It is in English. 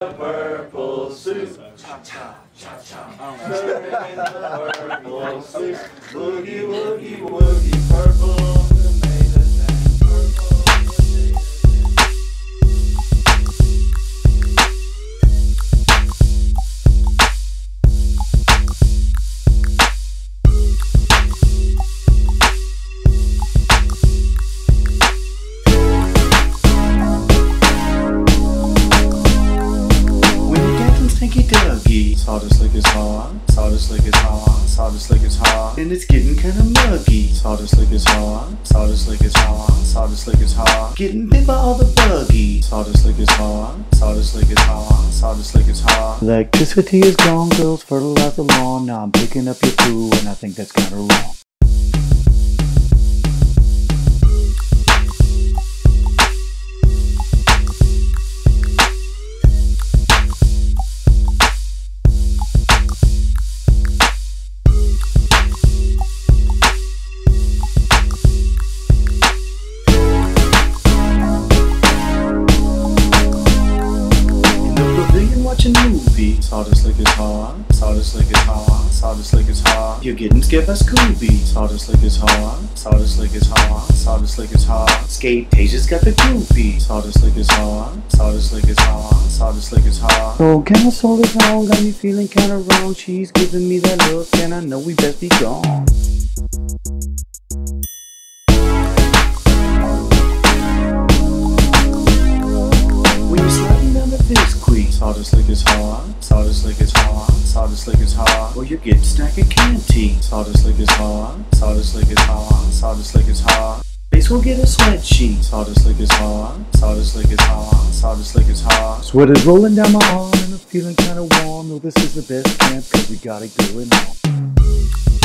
purple suit. Cha cha cha cha. Her in the purple suit. Boogie woogie woogie purple. This like it's hard, Sardis Lake it's hard. and it's getting kinda muggy. Sardis Lake it's hard, Sardis Lake it's hard, Sardis Lake it's hard. Getting bit by all the buggies. Sardis Lake it's hard, Sardis Lake it's hard, Sardis Lake it's hard. Electricity is gone, girls fertilize the lawn. Now I'm picking up your poo, and I think that's kinda wrong. Watching movie. Sardis Lake it's hard, Sardis Lake it's hard, Sardis Lake hard. You're getting scared by Scooby. Sardis Lake it's hard, Sardis Lake it's hard, Sardis Lake it's hard. Skate Asia's got the groupies. Sardis Lake it's hard, Sardis Lake it's hard, Sardis Lake it's hard. Oh, can I soul is wrong? Got me feeling kinda wrong. She's giving me that look, and I know we best be gone. Biscuit, Saw this like it's hard, Sardis Lake it's hard, Sardis Lake it's hard. or you're getting snack of canteen. Sardis Lake it's hard, Sardis Lake it's hard, Sardis Lake it's hard. Face will get a sweat sheet. Sardis Lake it's hard, Sardis Lake it's hard, Sardis Lake it's hard. Sweat is rolling down my arm, and I'm feeling kinda warm. No, this is the best camp, cause we got it going on.